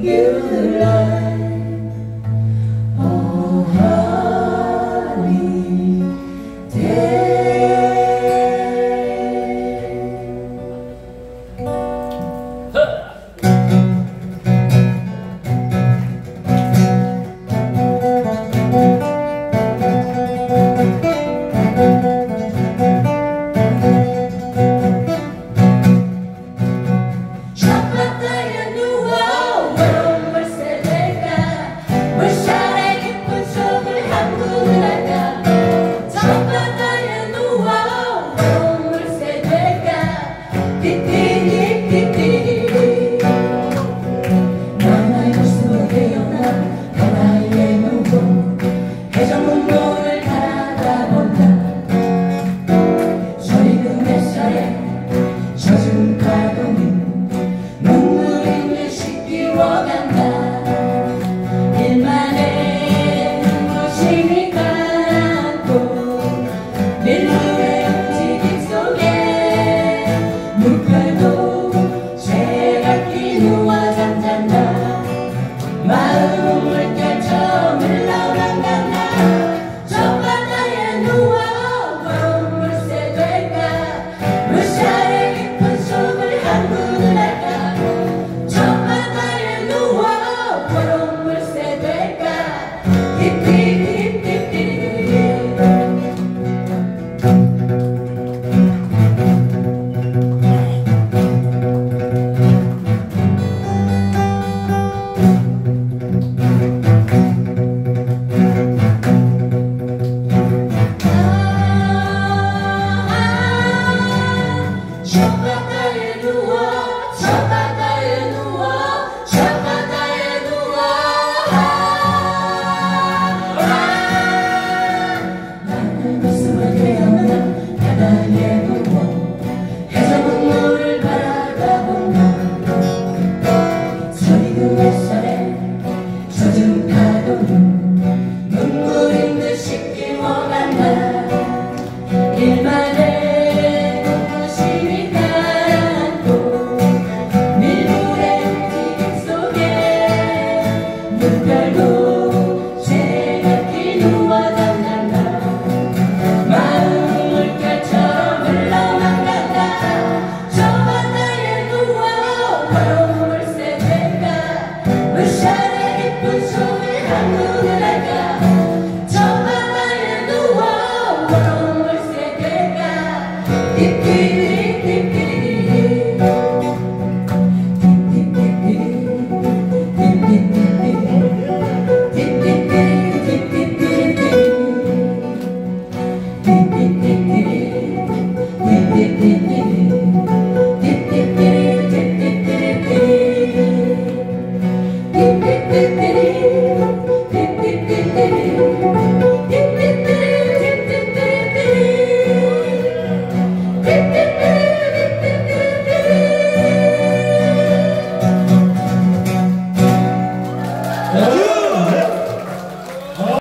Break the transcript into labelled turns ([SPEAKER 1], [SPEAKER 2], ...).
[SPEAKER 1] you love. keep, keep.